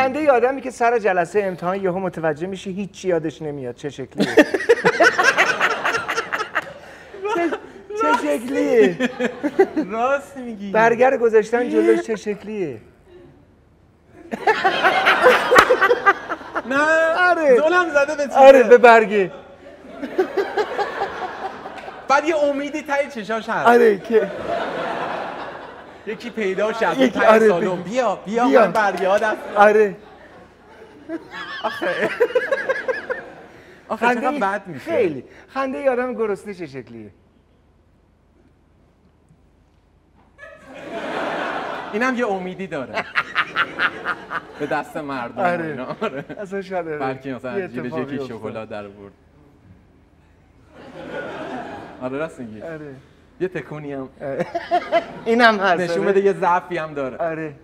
خنده آدمی که سر جلسه امتحان یهو متوجه میشه هیچ یادش نمیاد. چه شکلیه؟ چه- شکلیه؟ راست میگی. برگر گذاشتن جلوش چه شکلیه؟ نه. آره. زلم زده به آره به برگه. بعد یه امیدی تای چشاش هست. آره که یکی پیدا شد یکی- تای آره، سالن بیا بیا بیا. من دست آره. آخه. آخه چقدر بد میشه. خیلی. خنده ی آدم گرسنه چه شکلیه؟ اینم یه امیدی داره. به دست مردم آره. اینا. آره. اصلا شاید آره. بلکه مثلا جیبش اتفاقی یکی. شکلات در برد. آره راست میگی. آره. یه تکونی هم. اینم هست. نشون. بده یه ضعفی هم داره. آره.